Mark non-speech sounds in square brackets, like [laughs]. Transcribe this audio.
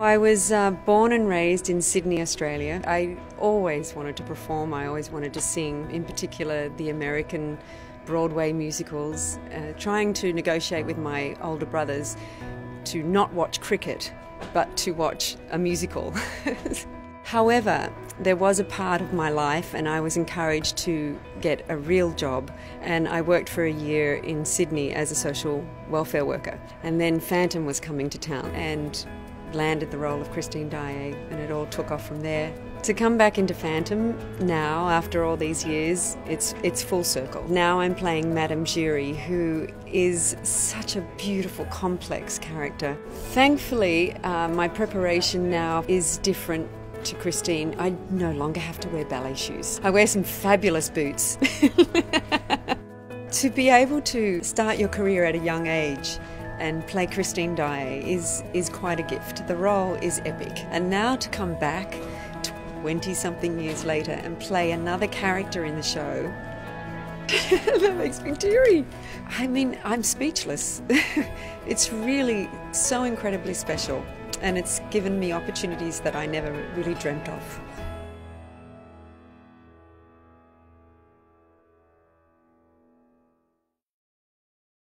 I was uh, born and raised in Sydney, Australia. I always wanted to perform, I always wanted to sing, in particular the American Broadway musicals, uh, trying to negotiate with my older brothers to not watch cricket but to watch a musical. [laughs] However, there was a part of my life, and I was encouraged to get a real job. And I worked for a year in Sydney as a social welfare worker. And then Phantom was coming to town, and landed the role of Christine Daae, and it all took off from there. To come back into Phantom now, after all these years, it's it's full circle. Now I'm playing Madame Giry, who is such a beautiful, complex character. Thankfully, uh, my preparation now is different to Christine. I no longer have to wear ballet shoes. I wear some fabulous boots. [laughs] to be able to start your career at a young age and play Christine Daae is, is quite a gift. The role is epic. And now to come back 20 something years later and play another character in the show, [laughs] that makes me teary. I mean, I'm speechless. [laughs] it's really so incredibly special and it's given me opportunities that I never really dreamt of.